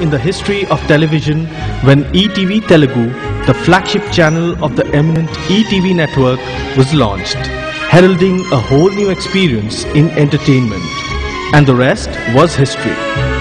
in the history of television when ETV Telugu, the flagship channel of the eminent ETV network, was launched, heralding a whole new experience in entertainment. And the rest was history.